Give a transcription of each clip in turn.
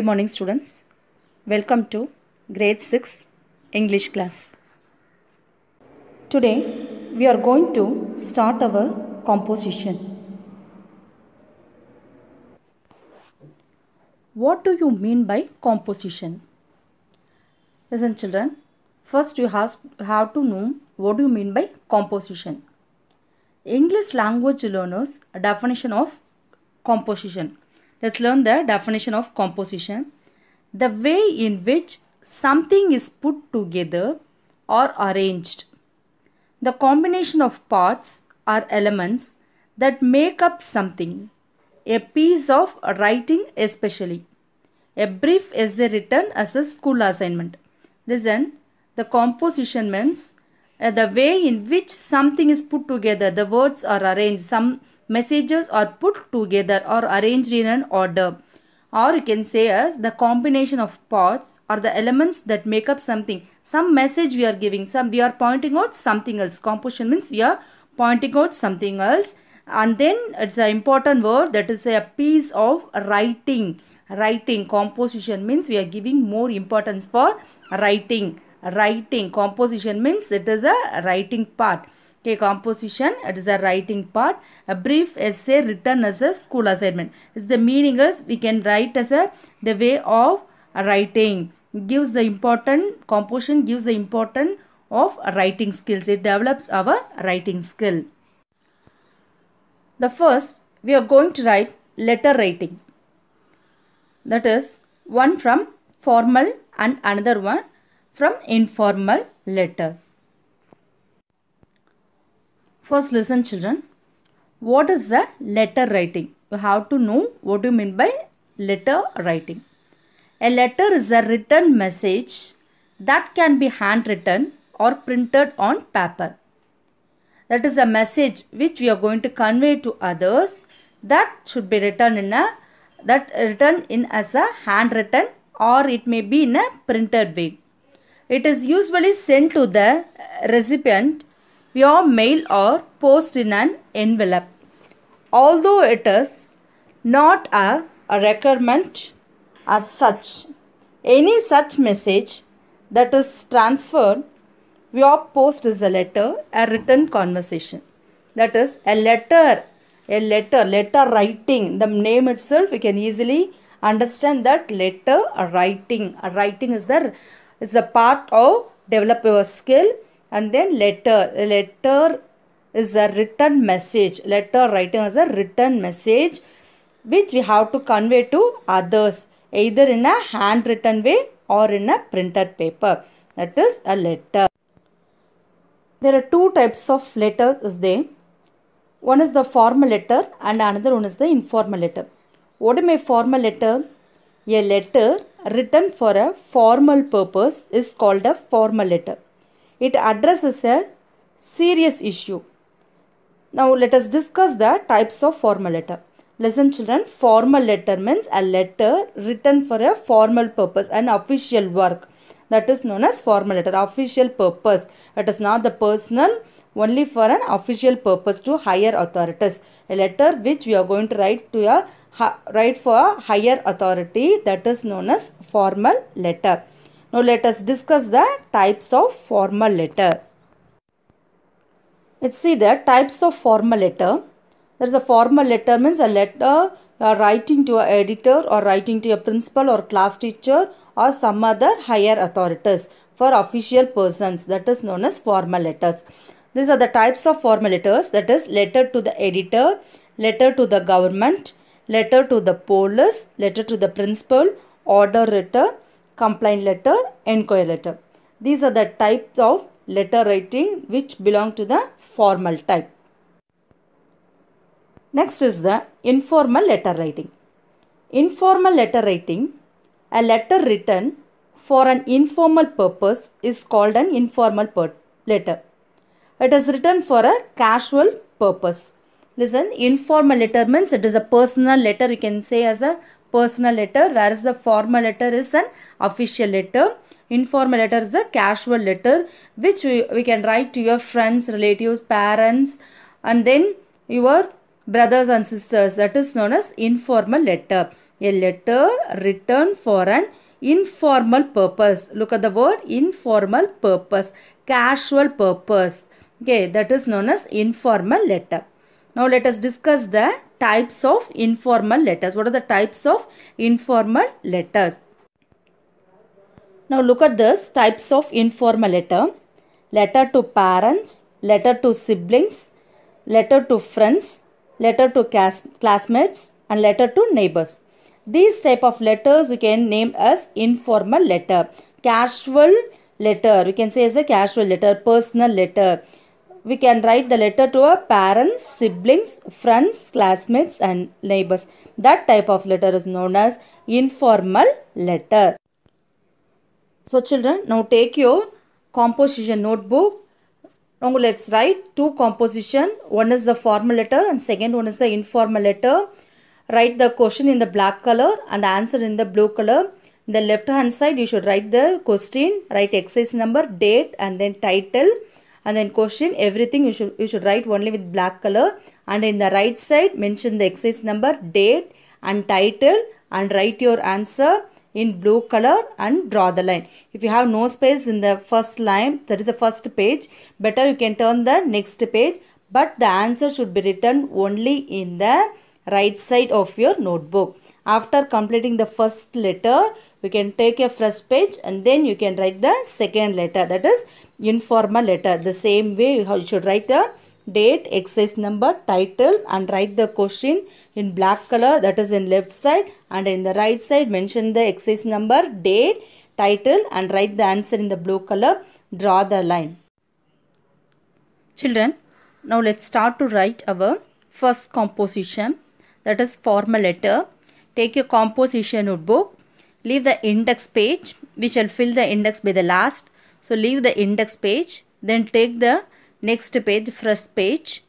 Happy morning, students. Welcome to grade 6 English class. Today, we are going to start our composition. What do you mean by composition? Listen, children. First, you have, have to know what do you mean by composition. English language learners definition of composition. Let's learn the definition of composition. The way in which something is put together or arranged. The combination of parts or elements that make up something. A piece of writing especially. A brief essay written as a school assignment. Listen, the composition means uh, the way in which something is put together, the words are arranged, some messages are put together or arranged in an order. Or you can say as the combination of parts or the elements that make up something. Some message we are giving, some we are pointing out something else. Composition means we are pointing out something else. And then it's an important word that is a piece of writing. Writing, composition means we are giving more importance for writing writing composition means it is a writing part okay composition it is a writing part. A brief essay written as a school assignment. Is the meaning is we can write as a the way of writing. Gives the important composition gives the important of writing skills. It develops our writing skill. The first we are going to write letter writing. That is one from formal and another one from informal letter. First listen children. What is the letter writing? You have to know what you mean by letter writing. A letter is a written message that can be handwritten or printed on paper. That is a message which we are going to convey to others that should be written in a that written in as a handwritten or it may be in a printed way. It is usually sent to the recipient via mail or post in an envelope. Although it is not a, requirement as such, any such message that is transferred via post is a letter, a written conversation. That is a letter, a letter, letter writing. The name itself, we can easily understand that letter writing. Writing is the is a part of develop your skill and then letter letter is a written message. Letter writing is a written message which we have to convey to others either in a handwritten way or in a printed paper. That is a letter. There are two types of letters is there? One is the formal letter and another one is the informal letter. What is a formal letter? A letter written for a formal purpose is called a formal letter. It addresses a serious issue. Now let us discuss the types of formal letter. Listen children, formal letter means a letter written for a formal purpose, an official work. That is known as formal letter, official purpose. It is not the personal, only for an official purpose to higher authorities. A letter which we are going to write to a write for a higher authority that is known as formal letter. Now let us discuss the types of formal letter. Let's see the types of formal letter. There is a formal letter means a letter are writing to an editor or writing to a principal or class teacher or some other higher authorities for official persons that is known as formal letters. These are the types of formal letters that is letter to the editor, letter to the government, letter to the police, letter to the principal, order letter, complaint letter, enquiry letter. These are the types of letter writing which belong to the formal type. Next is the informal letter writing. Informal letter writing, a letter written for an informal purpose is called an informal letter. It is written for a casual purpose. Listen, informal letter means it is a personal letter. You can say as a personal letter, whereas the formal letter is an official letter. Informal letter is a casual letter which we, we can write to your friends, relatives, parents, and then your brothers and sisters. That is known as informal letter. A letter written for an informal purpose. Look at the word informal purpose. Casual purpose. Okay, that is known as informal letter. Now let us discuss the types of informal letters. What are the types of informal letters? Now look at this types of informal letter. Letter to parents, letter to siblings, letter to friends, letter to class classmates and letter to neighbors. These type of letters you can name as informal letter. Casual letter, you can say as a casual letter, personal letter. We can write the letter to our parents, siblings, friends, classmates and neighbors. That type of letter is known as informal letter. So children, now take your composition notebook. Now let's write two composition. One is the formal letter and second one is the informal letter. Write the question in the black color and answer in the blue color. In the left hand side, you should write the question, write exercise number, date and then title and then question everything you should you should write only with black color and in the right side mention the exercise number date and title and write your answer in blue color and draw the line. If you have no space in the first line, that is the first page, better you can turn the next page. But the answer should be written only in the right side of your notebook. After completing the first letter, you can take a fresh page and then you can write the second letter. That is informal letter. The same way you should write the date, exercise number, title and write the question in black color that is in left side and in the right side mention the exercise number, date, title and write the answer in the blue color. Draw the line. Children, now let's start to write our first composition that is formal letter. Take your composition notebook. Leave the index page. We shall fill the index by the last. So leave the index page. Then take the next page, first page.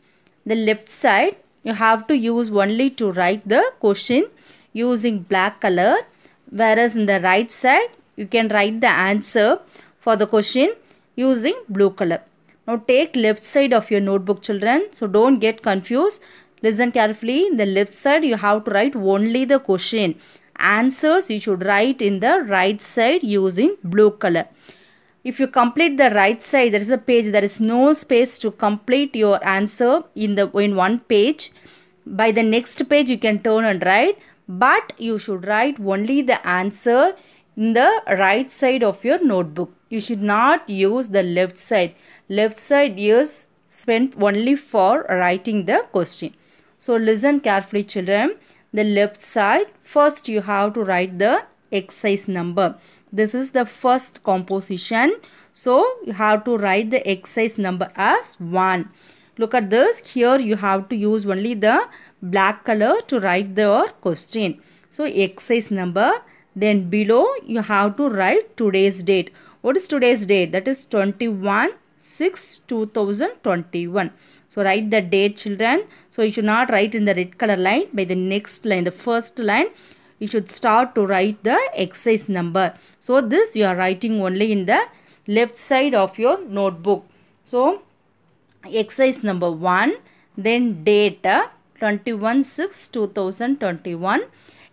The left side you have to use only to write the question using black color. Whereas in the right side you can write the answer for the question using blue color. Now take left side of your notebook children. So don't get confused. Listen carefully. In the left side you have to write only the question. Answers you should write in the right side using blue color. If you complete the right side, there is a page, there is no space to complete your answer in the in one page. By the next page, you can turn and write, but you should write only the answer in the right side of your notebook. You should not use the left side. Left side is spent only for writing the question. So listen carefully children. The left side, first you have to write the exercise number. This is the first composition. So you have to write the exercise number as 1. Look at this. Here you have to use only the black color to write the question. So exercise number. Then below you have to write today's date. What is today's date? That is 21 6 2021. So write the date children. So you should not write in the red color line. By the next line, the first line, you should start to write the exercise number. So this you are writing only in the left side of your notebook. So exercise number 1 then date uh, 21 6 2021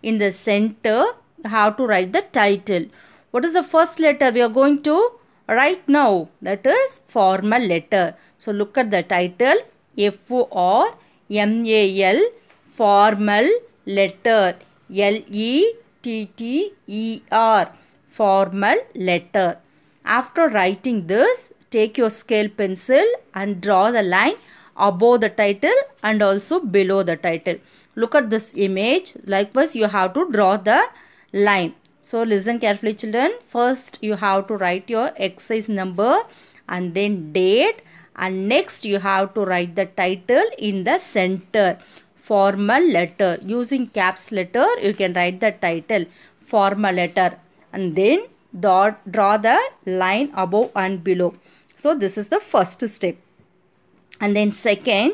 in the center have to write the title. What is the first letter we are going to write now? That is formal letter. So look at the title F-O-R M-A-L formal letter L-E-T-T-E-R formal letter. After writing this, take your scale pencil and draw the line above the title and also below the title. Look at this image. Likewise, you have to draw the line. So, listen carefully children. First, you have to write your exercise number and then date and next you have to write the title in the center formal letter. Using caps letter, you can write the title formal letter and then draw, draw the line above and below. So, this is the first step. And then second,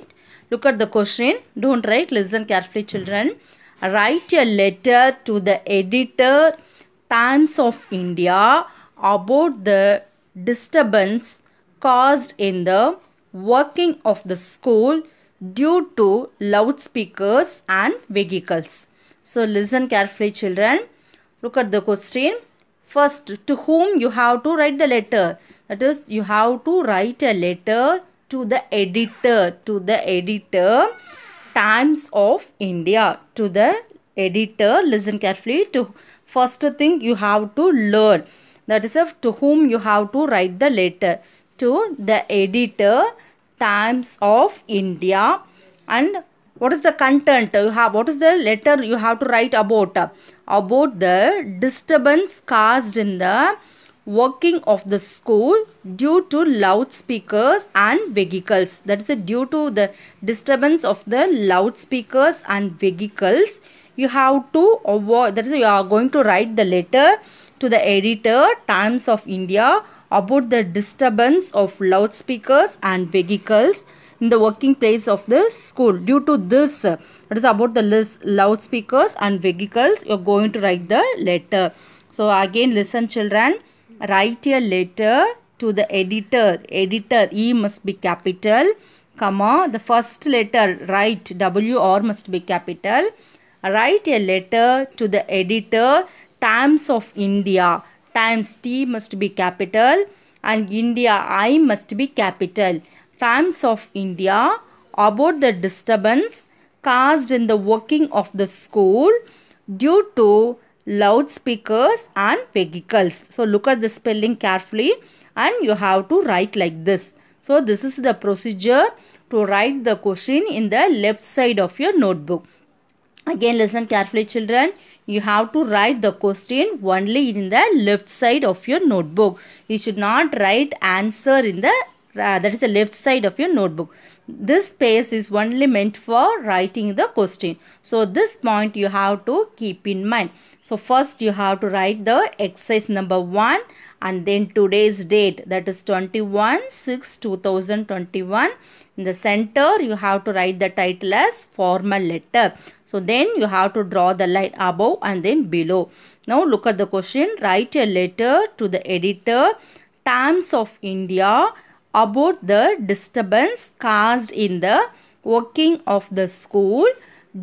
look at the question. Don't write, listen carefully children. Write a letter to the editor Times of India about the disturbance caused in the working of the school due to loudspeakers and vehicles. So listen carefully children. Look at the question. First, to whom you have to write the letter. That is, you have to write a letter to the editor. To the editor. Times of India. To the editor. Listen carefully. To first thing you have to learn. That is, to whom you have to write the letter. To the editor. Times of India. And what is the content? You have what is the letter you have to write about? About the disturbance caused in the working of the school due to loudspeakers and vehicles. That is due to the disturbance of the loudspeakers and vehicles. You have to avoid that is you are going to write the letter to the editor times of india about the disturbance of loudspeakers and vehicles in the working place of the school. Due to this, it is about the list, loudspeakers and vehicles, you are going to write the letter. So again listen children, write a letter to the editor. Editor, E must be capital, comma, the first letter, write, W R must be capital. Write a letter to the editor, Times of India. Times, T must be capital and India, I must be capital. Times of India about the disturbance caused in the working of the school due to loudspeakers and vehicles. So look at the spelling carefully and you have to write like this. So this is the procedure to write the question in the left side of your notebook. Again listen carefully children. You have to write the question only in the left side of your notebook. You should not write answer in the uh, that is the left side of your notebook. This space is only meant for writing the question. So this point you have to keep in mind. So first you have to write the exercise number 1 and then today's date that is 21 6 2021. In the center you have to write the title as formal letter. So then you have to draw the line above and then below. Now look at the question. Write a letter to the editor Times of India about the disturbance caused in the working of the school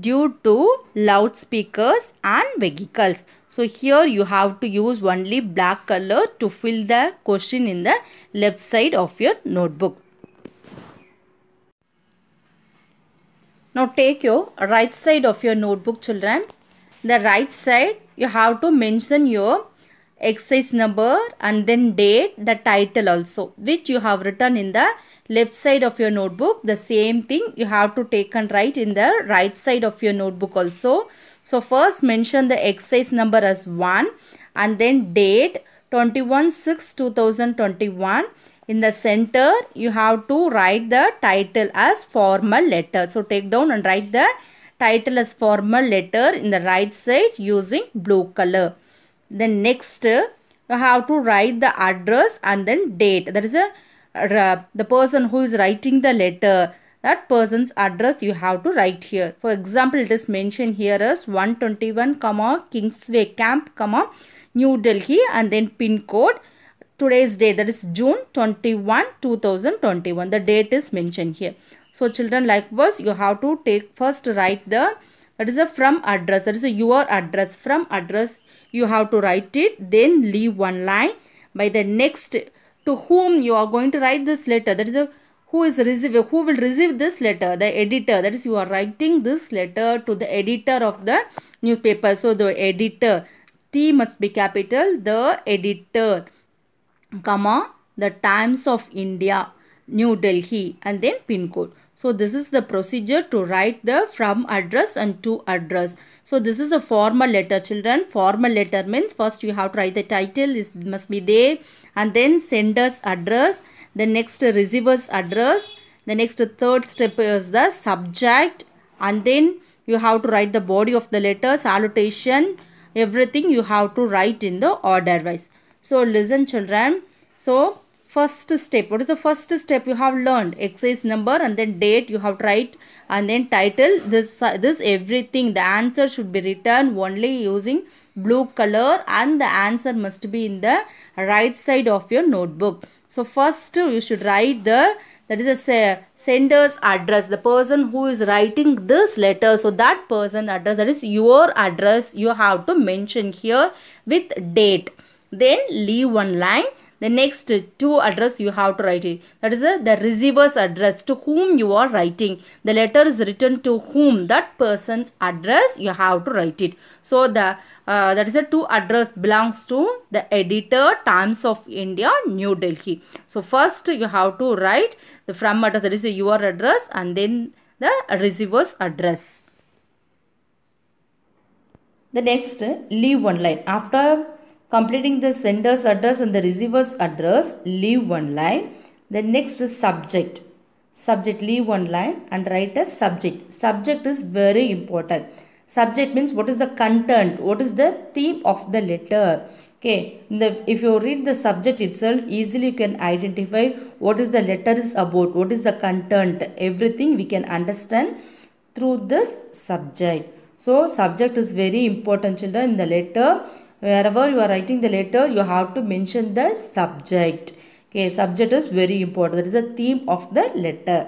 due to loudspeakers and vehicles. So here you have to use only black color to fill the question in the left side of your notebook. Now take your right side of your notebook children. The right side you have to mention your exercise number and then date the title also which you have written in the left side of your notebook. The same thing you have to take and write in the right side of your notebook also. So first mention the exercise number as 1 and then date 21 6 2021 in the center you have to write the title as formal letter. So take down and write the title as formal letter in the right side using blue color then next you have to write the address and then date. That is a the person who is writing the letter that person's address you have to write here. For example, it is mentioned here as 121, comma, Kingsway Camp, comma, New Delhi and then pin code. Today's date that is June 21, 2021. The date is mentioned here. So children likewise you have to take first write the that is a from address that is your address from address you have to write it then leave one line. By the next to whom you are going to write this letter? That is a who is receive who will receive this letter? The editor. That is you are writing this letter to the editor of the newspaper. So the editor t must be capital the editor comma the times of india new delhi and then pin code so this is the procedure to write the from address and to address. So this is the formal letter children. Formal letter means first you have to write the title is must be there and then sender's address. The next receiver's address. The next third step is the subject and then you have to write the body of the letter, salutation, everything you have to write in the order wise. So listen children. So first step. What is the first step you have learned? Exercise number and then date you have to write and then title. This this everything the answer should be written only using blue color and the answer must be in the right side of your notebook. So first you should write the that is a sender's address the person who is writing this letter. So that person address that is your address you have to mention here with date. Then leave one line the next two address you have to write it. That is the, the receiver's address to whom you are writing. The letter is written to whom? That person's address you have to write it. So the uh, that is the two address belongs to the editor times of india new delhi. So first you have to write the from address that is your address and then the receiver's address. The next leave one line. After completing the sender's address and the receiver's address leave one line. The next is subject. Subject leave one line and write a subject. Subject is very important. Subject means what is the content? What is the theme of the letter? Okay. The if you read the subject itself easily you can identify what is the letter is about what is the content. Everything we can understand through this subject. So subject is very important children. In the letter wherever you are writing the letter you have to mention the subject. Okay subject is very important. That is the theme of the letter.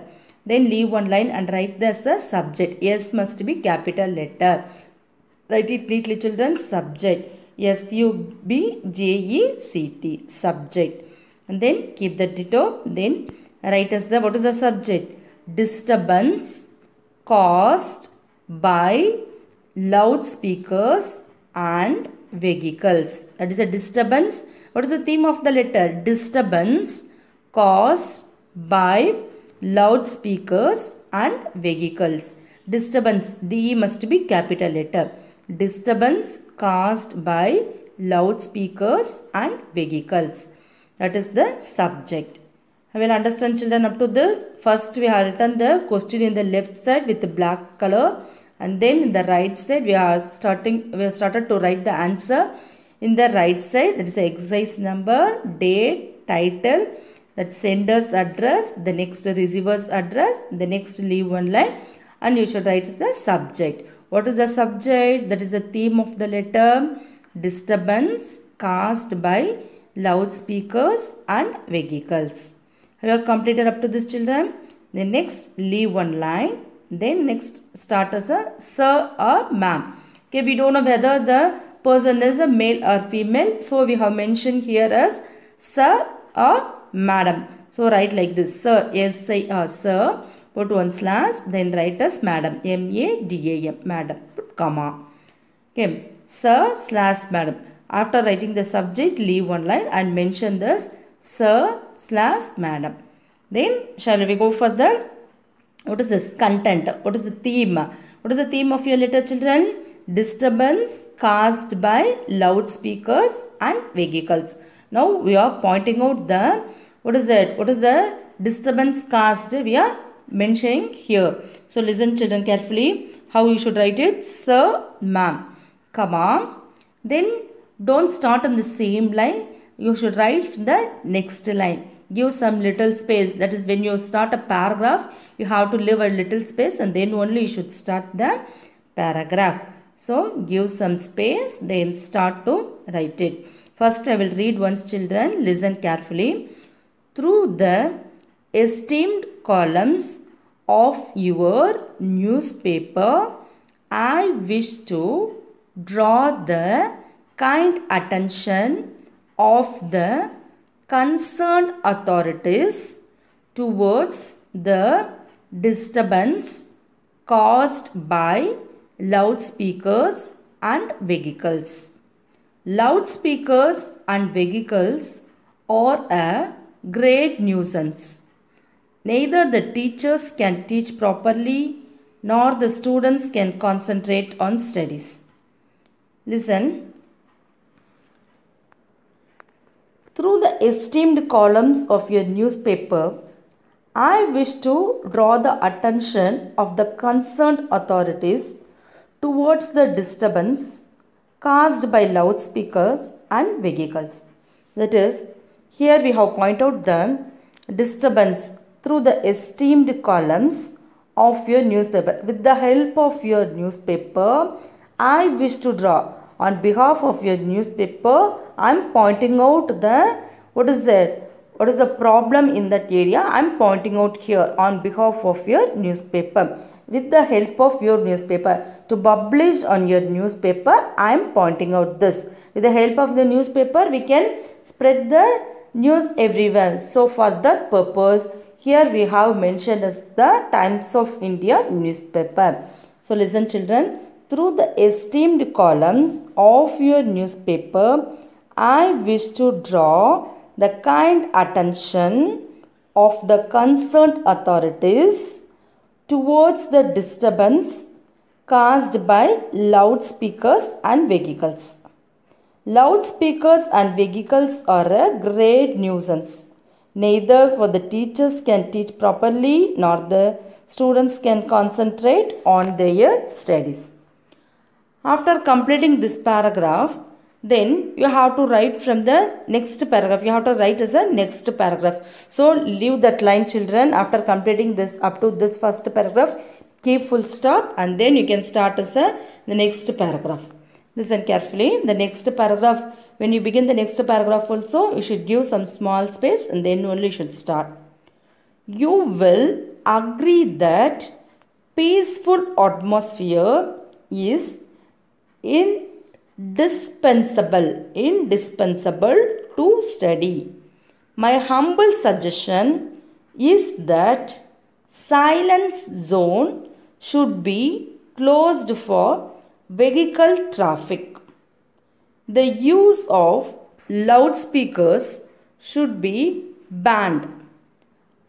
Then leave one line and write this as a subject. S must be capital letter. Write it neatly children. Subject. S u b j e c t. Subject. And then keep the ditto. Then write as the what is the subject? Disturbance caused by loudspeakers and vehicles. That is a disturbance. What is the theme of the letter? Disturbance caused by loudspeakers and vehicles. Disturbance. D must be capital letter. Disturbance caused by loudspeakers and vehicles. That is the subject. I will understand children up to this. First we have written the question in the left side with the black color and then in the right side we are starting we have started to write the answer. In the right side that is the exercise number date title that sender's address the next receiver's address the next leave one line and you should write the subject. What is the subject? That is the theme of the letter disturbance caused by loudspeakers and vehicles. Have you completed up to this children? The next leave one line then next start as a sir or ma'am. Okay we don't know whether the person is a male or female. So we have mentioned here as sir or madam. So write like this. Sir s i r sir. Put one slash then write as madam. M a d a m madam. Put comma. Okay sir slash madam. After writing the subject leave one line and mention this sir slash madam. Then shall we go for the what is this content? What is the theme? What is the theme of your letter children? Disturbance caused by loudspeakers and vehicles. Now we are pointing out the what is it? What is the disturbance caused? We are mentioning here. So listen children carefully how you should write it. Sir ma'am comma then don't start on the same line. You should write the next line. Give some little space. That is when you start a paragraph you have to leave a little space and then only you should start the paragraph. So give some space then start to write it. First i will read once children listen carefully. Through the esteemed columns of your newspaper i wish to draw the kind attention of the concerned authorities towards the disturbance caused by loudspeakers and vehicles. Loudspeakers and vehicles are a great nuisance. Neither the teachers can teach properly nor the students can concentrate on studies. Listen. Through the esteemed columns of your newspaper, I wish to draw the attention of the concerned authorities towards the disturbance caused by loudspeakers and vehicles. That is, Here we have pointed out the disturbance through the esteemed columns of your newspaper. With the help of your newspaper, I wish to draw on behalf of your newspaper. I am pointing out the what is that? What is the problem in that area? I am pointing out here on behalf of your newspaper. With the help of your newspaper to publish on your newspaper, I am pointing out this. With the help of the newspaper, we can spread the news everywhere. So for that purpose, here we have mentioned as the Times of India newspaper. So listen children, through the esteemed columns of your newspaper, I wish to draw the kind attention of the concerned authorities towards the disturbance caused by loudspeakers and vehicles. Loudspeakers and vehicles are a great nuisance. Neither for the teachers can teach properly nor the students can concentrate on their studies. After completing this paragraph, then you have to write from the next paragraph. You have to write as a next paragraph. So leave that line children. After completing this up to this first paragraph keep full stop and then you can start as a the next paragraph. Listen carefully. The next paragraph when you begin the next paragraph also you should give some small space and then only you should start. You will agree that peaceful atmosphere is in dispensable indispensable to study. My humble suggestion is that silence zone should be closed for vehicle traffic. The use of loudspeakers should be banned.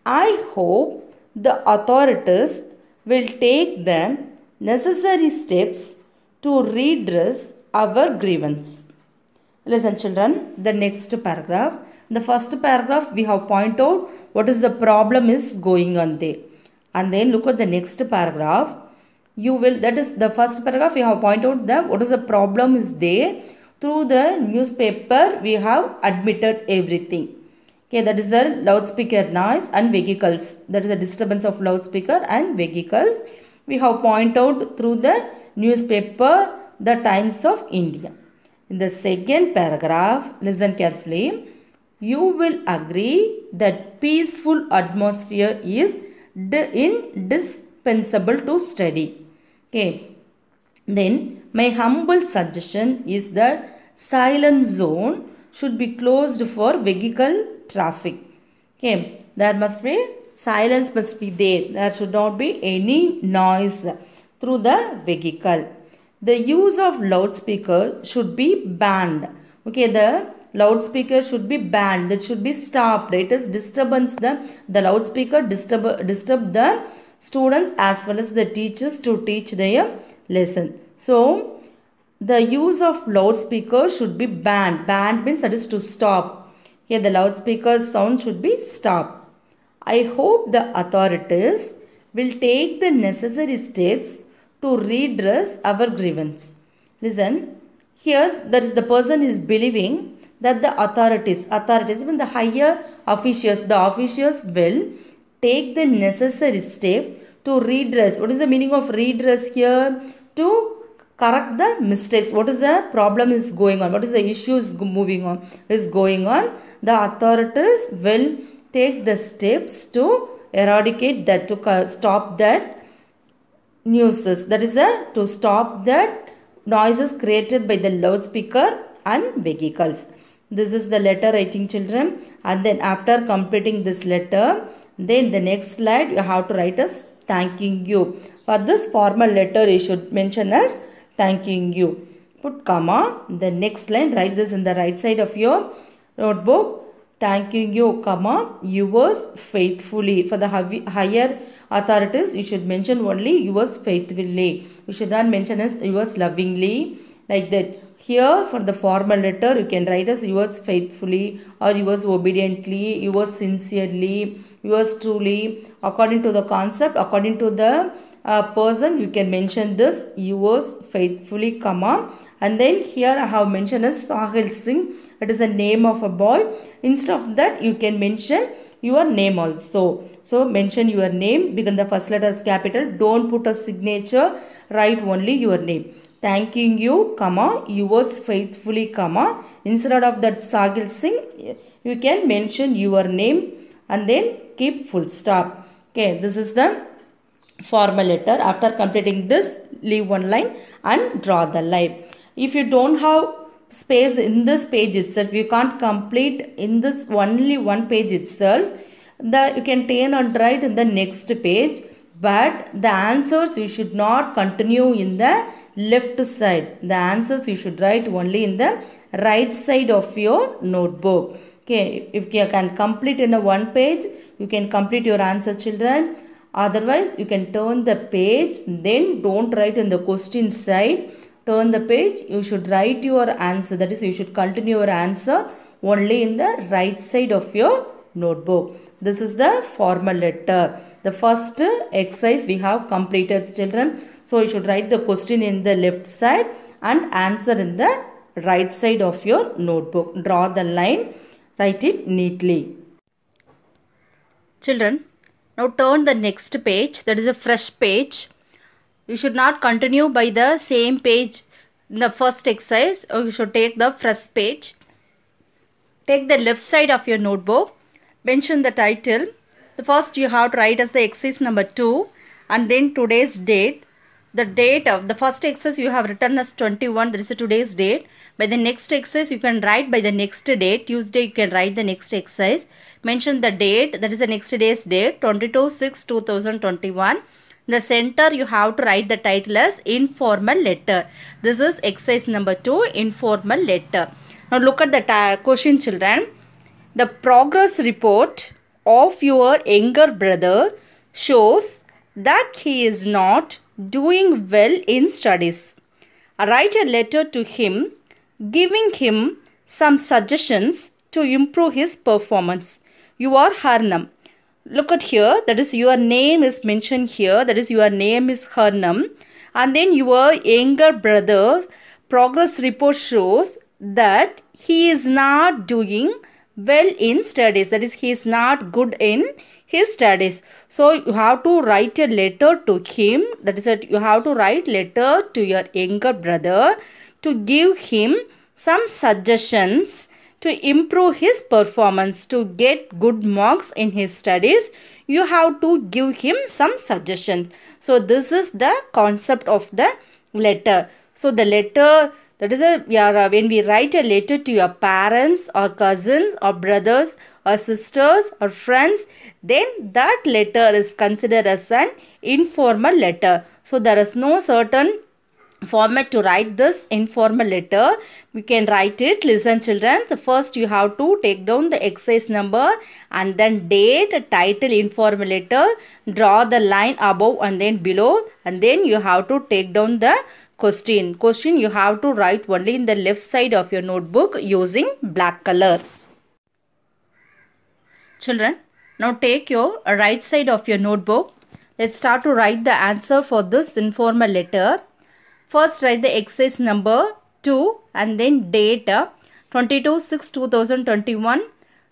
I hope the authorities will take the necessary steps to redress our grievance. Listen children, the next paragraph. The first paragraph we have point out what is the problem is going on there. And then look at the next paragraph. You will, that is the first paragraph we have point out that what is the problem is there. Through the newspaper we have admitted everything. Okay, that is the loudspeaker noise and vehicles. That is the disturbance of loudspeaker and vehicles. We have point out through the newspaper the Times of India. In the second paragraph, listen carefully. You will agree that peaceful atmosphere is indispensable to study. Okay. Then, my humble suggestion is that silent zone should be closed for vehicle traffic. Okay. There must be silence must be there. There should not be any noise through the vehicle the use of loudspeaker should be banned. Okay the loudspeaker should be banned. That should be stopped. It is disturbance the the loudspeaker disturb disturb the students as well as the teachers to teach their lesson. So the use of loudspeaker should be banned. Banned means that is to stop. Here the loudspeaker sound should be stopped. I hope the authorities will take the necessary steps to redress our grievance. Listen, here that is the person is believing that the authorities, authorities even the higher officials, the officials will take the necessary step to redress. What is the meaning of redress here? To correct the mistakes. What is the problem is going on? What is the issue is moving on? Is going on? The authorities will take the steps to eradicate that, to stop that nuisance that is the to stop the noises created by the loudspeaker and vehicles. This is the letter writing children. And then after completing this letter then the next slide you have to write as thanking you. For this formal letter you should mention as thanking you. Put comma the next line write this in the right side of your notebook. Thanking you comma yours faithfully. For the higher authorities you should mention only yours faithfully. You should not mention as yours lovingly. Like that here for the formal letter you can write as yours faithfully or yours obediently yours sincerely yours truly. According to the concept according to the uh, person you can mention this yours faithfully comma. And then here I have mentioned as Sahil Singh. It is the name of a boy. Instead of that you can mention your name also so mention your name begin the first letter as capital. Don't put a signature write only your name. Thanking you comma yours faithfully comma. Instead of that Sahil Singh you can mention your name and then keep full stop. Okay this is the formal letter. After completing this leave one line and draw the line. If you don't have space in this page itself you can't complete in this only one page itself the you can turn and write in the next page but the answers you should not continue in the left side. The answers you should write only in the right side of your notebook. Okay if you can complete in a one page you can complete your answer children. Otherwise you can turn the page then don't write in the question side. Turn the page you should write your answer. That is you should continue your answer only in the right side of your notebook. This is the formal letter. The first exercise we have completed children. So you should write the question in the left side and answer in the right side of your notebook. Draw the line. Write it neatly. Children now turn the next page. That is a fresh page. You should not continue by the same page in the first exercise. You should take the fresh page. Take the left side of your notebook mention the title. The first you have to write as the exercise number 2 and then today's date. The date of the first exercise you have written as 21 that is today's date. By the next exercise you can write by the next date. Tuesday you can write the next exercise mention the date that is the next day's date 22 6 2021 the center you have to write the title as informal letter. This is exercise number 2 informal letter. Now look at the question children the progress report of your younger brother shows that he is not doing well in studies. Write a letter to him giving him some suggestions to improve his performance. You are harnam. Look at here. That is your name is mentioned here. That is your name is harnam. And then your younger brother's progress report shows that he is not doing well in studies. That is he is not good in his studies. So you have to write a letter to him. That is that you have to write letter to your younger brother to give him some suggestions to improve his performance to get good marks in his studies. You have to give him some suggestions. So this is the concept of the letter. So the letter that is a uh, when we write a letter to your parents or cousins or brothers or sisters or friends then that letter is considered as an informal letter. So there is no certain format to write this informal letter. We can write it listen children so first you have to take down the exercise number and then date title informal letter draw the line above and then below and then you have to take down the question question you have to write only in the left side of your notebook using black color children now take your right side of your notebook let's start to write the answer for this informal letter First write the exercise number 2 and then date uh, 22 6 2021.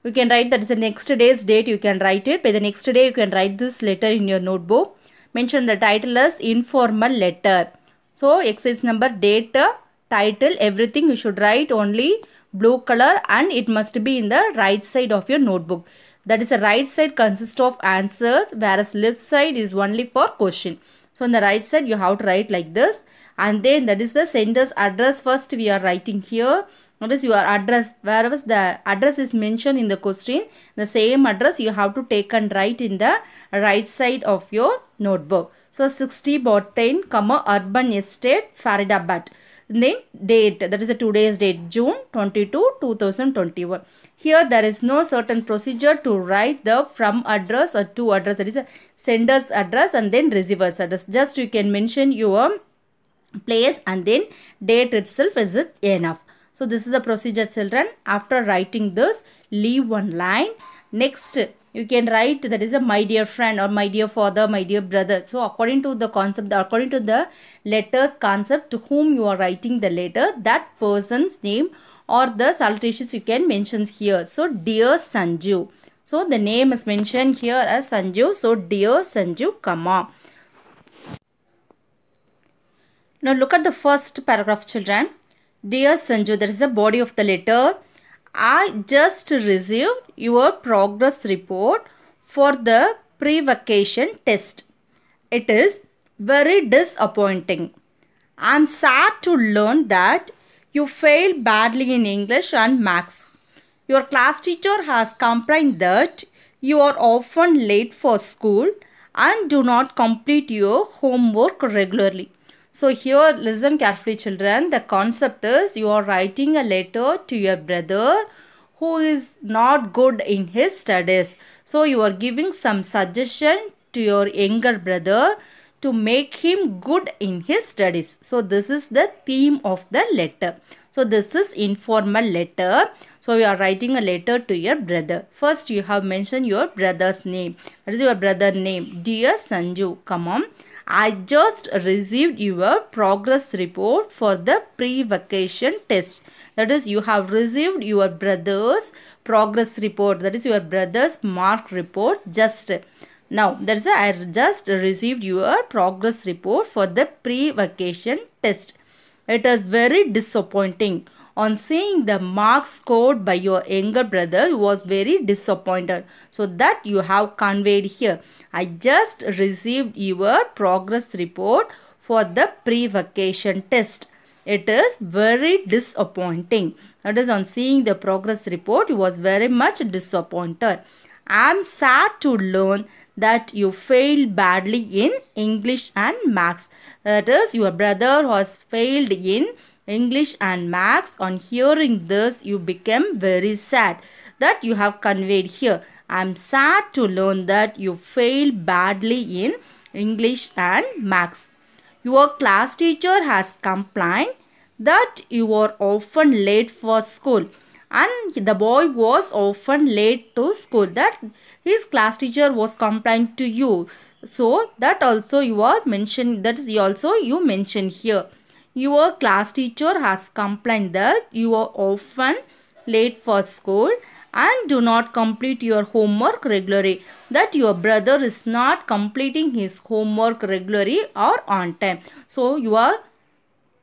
You can write that is the next day's date you can write it. By the next day you can write this letter in your notebook. Mention the title as informal letter. So exercise number date title everything you should write only blue color and it must be in the right side of your notebook. That is the right side consists of answers whereas left side is only for question. So on the right side you have to write like this and then that is the sender's address first we are writing here notice your address wherever the address is mentioned in the question the same address you have to take and write in the right side of your notebook so 60 10 comma urban estate faridabad. Then date that is the today's date june 22 2021 here there is no certain procedure to write the from address or to address. That is a sender's address and then receiver's address. Just you can mention your place and then date itself is it enough. So this is the procedure children. After writing this leave one line. Next you can write that is a my dear friend or my dear father my dear brother. So according to the concept according to the letters concept to whom you are writing the letter that person's name or the salutations you can mention here. So dear sanju. So the name is mentioned here as sanju. So dear sanju comma now look at the first paragraph children. Dear sanju there is the body of the letter I just received your progress report for the pre-vacation test. It is very disappointing. I am sad to learn that you failed badly in English and Maths. Your class teacher has complained that you are often late for school and do not complete your homework regularly. So here listen carefully children. The concept is you are writing a letter to your brother who is not good in his studies. So you are giving some suggestion to your younger brother to make him good in his studies. So this is the theme of the letter. So this is informal letter. So you are writing a letter to your brother. First you have mentioned your brother's name. That is your brother name. Dear Sanju, come on. I just received your progress report for the pre-vacation test. That is, you have received your brother's progress report. That is, your brother's mark report just now. That is, I just received your progress report for the pre-vacation test. It is very disappointing on seeing the marks scored by your younger brother was very disappointed. So that you have conveyed here. I just received your progress report for the pre-vacation test. It is very disappointing. That is on seeing the progress report, he was very much disappointed. I am sad to learn that you failed badly in English and Maths. That is, your brother has failed in English and Maths. On hearing this, you became very sad. That you have conveyed here. I am sad to learn that you failed badly in English and Maths. Your class teacher has complained that you are often late for school and the boy was often late to school that his class teacher was complaining to you so that also you are mentioned that is also you mention here your class teacher has complained that you are often late for school and do not complete your homework regularly. That your brother is not completing his homework regularly or on time. So you are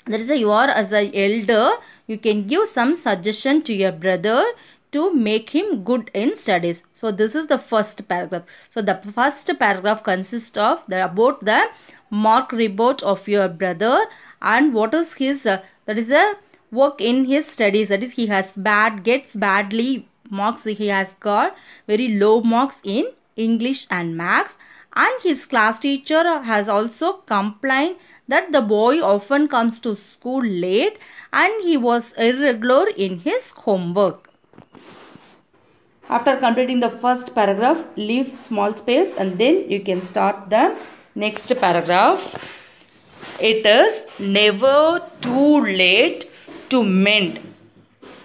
that is a, you are as an elder you can give some suggestion to your brother to make him good in studies. So this is the first paragraph. So the first paragraph consists of the about the mark report of your brother and what is his uh, that is the work in his studies. That is he has bad gets badly marks. He has got very low marks in english and maths. And his class teacher has also complained that the boy often comes to school late and he was irregular in his homework. After completing the first paragraph leave small space and then you can start the next paragraph it is never too late to mend.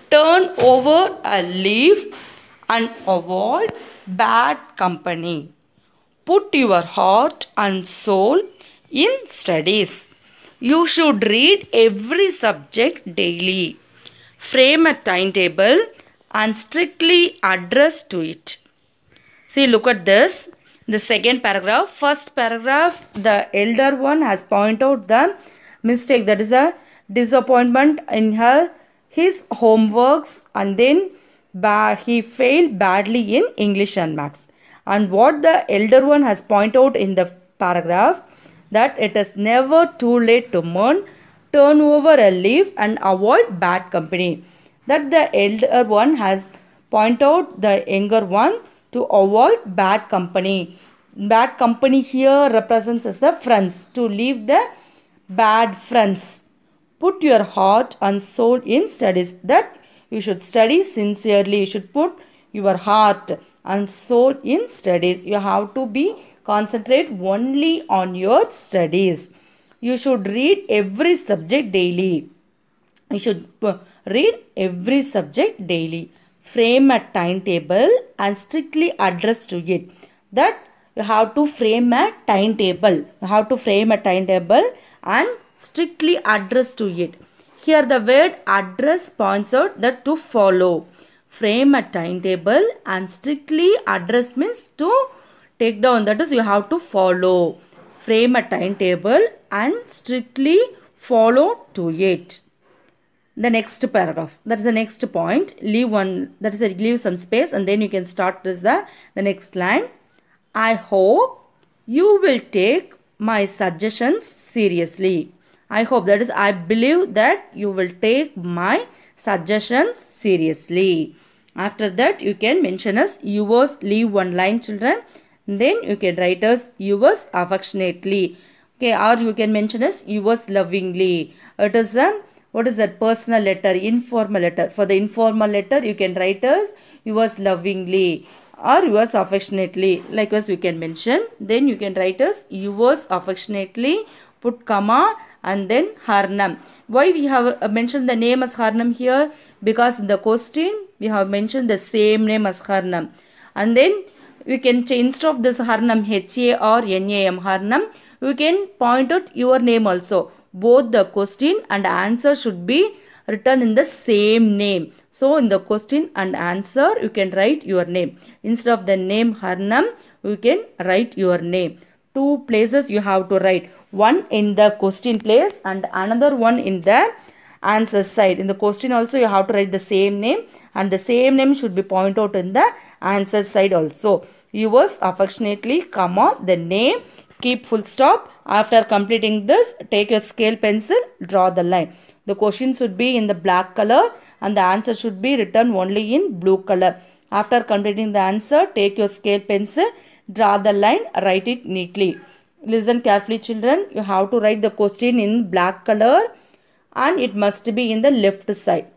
Turn over a leaf and avoid bad company. Put your heart and soul in studies. You should read every subject daily. Frame a timetable and strictly address to it. See, look at this the second paragraph. First paragraph the elder one has pointed out the mistake that is the disappointment in her his homeworks and then he failed badly in english and maths. And what the elder one has pointed out in the paragraph that it is never too late to learn turn over a leaf and avoid bad company. That the elder one has pointed out the younger one to avoid bad company. Bad company here represents as the friends. To leave the bad friends. Put your heart and soul in studies. That you should study sincerely. You should put your heart and soul in studies. You have to be concentrate only on your studies. You should read every subject daily. You should uh, read every subject daily. Frame a timetable and strictly address to it. That you have to frame a timetable. You have to frame a timetable and strictly address to it. Here the word address points out that to follow. Frame a timetable and strictly address means to take down. That is you have to follow. Frame a timetable and strictly follow to it. The next paragraph. That is the next point. Leave one. That is leave some space and then you can start this the, the next line. I hope you will take my suggestions seriously. I hope that is I believe that you will take my suggestions seriously. After that you can mention as yours leave one line children. Then you can write as yours affectionately. Okay or you can mention as yours lovingly. It is a what is that personal letter informal letter for the informal letter you can write as yours lovingly or yours affectionately likewise you can mention then you can write as yours affectionately put comma and then Harnam. Why we have uh, mentioned the name as Harnam here? Because in the question we have mentioned the same name as Harnam. And then we can change instead of this Harnam HA or NAM Harnam, we can point out your name also. Both the question and answer should be written in the same name. So in the question and answer you can write your name. Instead of the name Harnam, you can write your name. Two places you have to write one in the question place and another one in the answer side. In the question also you have to write the same name and the same name should be pointed out in the answer side also. Yours affectionately comma the name keep full stop. After completing this take your scale pencil draw the line. The question should be in the black color and the answer should be written only in blue color. After completing the answer take your scale pencil draw the line write it neatly. Listen carefully children. You have to write the question in black color and it must be in the left side.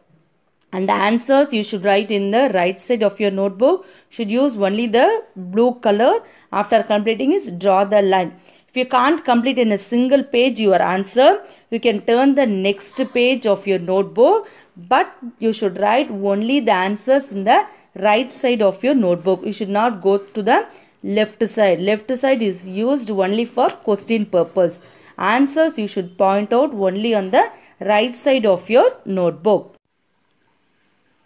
And the answers you should write in the right side of your notebook. Should use only the blue color. After completing is draw the line. You can't complete in a single page your answer, you can turn the next page of your notebook. But you should write only the answers in the right side of your notebook. You should not go to the left side. Left side is used only for question purpose. Answers you should point out only on the right side of your notebook.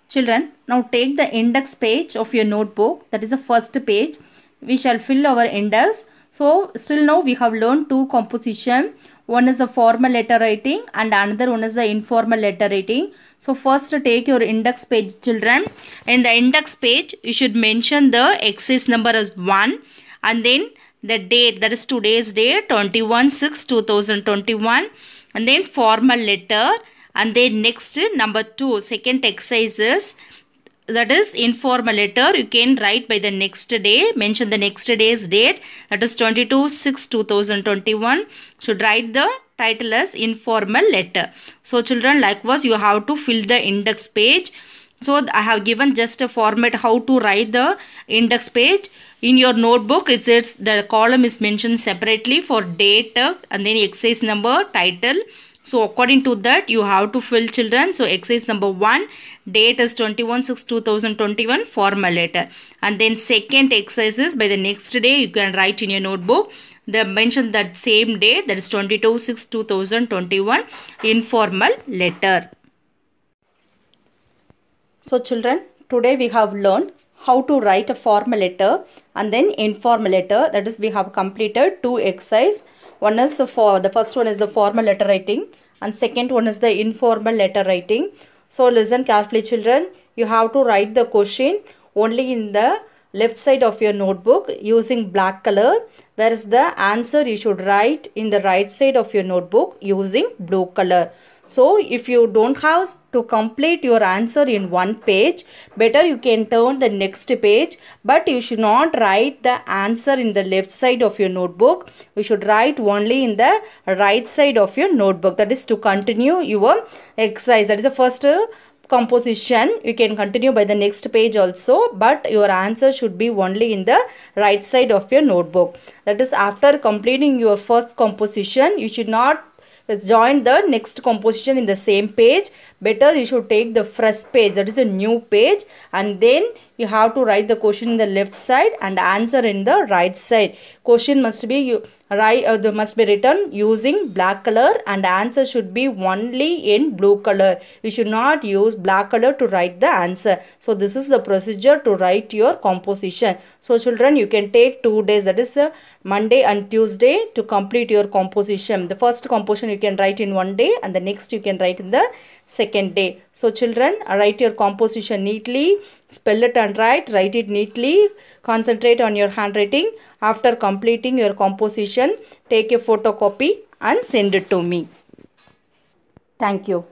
Children, now take the index page of your notebook. That is the first page. We shall fill our index. So, still now we have learned two composition. One is the formal letter writing and another one is the informal letter writing. So first take your index page children. In the index page you should mention the exercise number as 1 and then the date that is today's date 21 6 2021 and then formal letter and then next number 2 second exercise that is informal letter. You can write by the next day. Mention the next day's date. That is 22 6 2021 should write the title as informal letter. So children likewise you have to fill the index page. So i have given just a format how to write the index page. In your notebook it says the column is mentioned separately for date and then exercise number title so according to that you have to fill children. So exercise number 1 date is 21 6 2021 formal letter and then second exercise is by the next day you can write in your notebook they mention that same day that is 22 6 2021 informal letter. So children today we have learned how to write a formal letter and then informal letter that is we have completed two exercise one is for the first one is the formal letter writing and second one is the informal letter writing so listen carefully children. You have to write the question only in the left side of your notebook using black color whereas the answer you should write in the right side of your notebook using blue color. So if you don't have to complete your answer in one page, better you can turn the next page. But you should not write the answer in the left side of your notebook. You should write only in the right side of your notebook. That is to continue your exercise. That is the first composition you can continue by the next page also but your answer should be only in the right side of your notebook that is after completing your first composition you should not join the next composition in the same page. Better you should take the fresh page that is a new page and then you have to write the question in the left side and answer in the right side. Question must be you write uh, must be written using black color and answer should be only in blue color. You should not use black color to write the answer. So this is the procedure to write your composition. So children you can take two days that is uh, monday and tuesday to complete your composition. The first composition you can write in one day and the next you can write in the second day. So children write your composition neatly spell it and write write it neatly concentrate on your handwriting after completing your composition take a photocopy and send it to me. Thank you